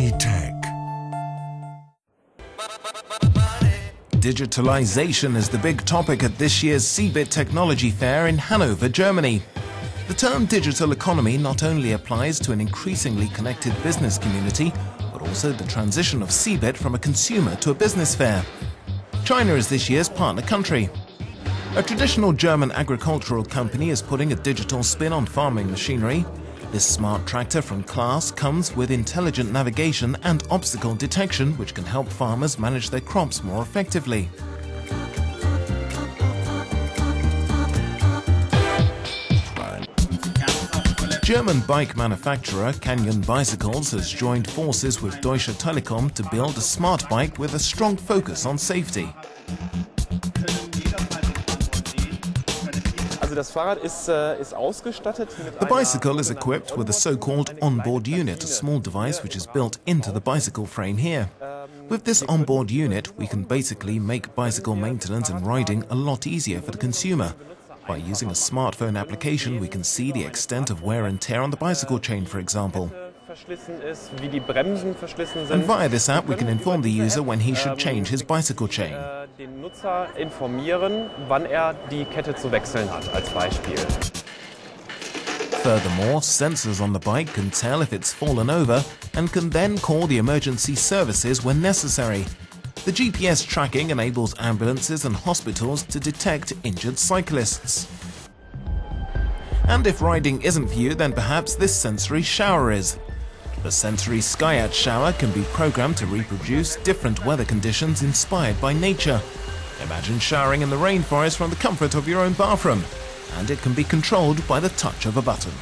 high tech. Digitalization is the big topic at this year's CeBIT Technology Fair in Hanover, Germany. The term digital economy not only applies to an increasingly connected business community, but also the transition of CeBIT from a consumer to a business fair. China is this year's partner country. A traditional German agricultural company is putting a digital spin on farming machinery, this smart tractor from Claas comes with intelligent navigation and obstacle detection which can help farmers manage their crops more effectively. German bike manufacturer Canyon Bicycles has joined forces with Deutsche Telekom to build a smart bike with a strong focus on safety. The bicycle is equipped with a so-called onboard unit, a small device which is built into the bicycle frame here. With this onboard unit, we can basically make bicycle maintenance and riding a lot easier for the consumer. By using a smartphone application, we can see the extent of wear and tear on the bicycle chain, for example. And via this app, we can inform the user when he should change his bicycle chain. Er Furthermore, sensors on the bike can tell if it's fallen over and can then call the emergency services when necessary. The GPS tracking enables ambulances and hospitals to detect injured cyclists. And if riding isn't for you, then perhaps this sensory shower is. The sensory Skyat shower can be programmed to reproduce different weather conditions inspired by nature. Imagine showering in the rainforest from the comfort of your own bathroom, and it can be controlled by the touch of a button.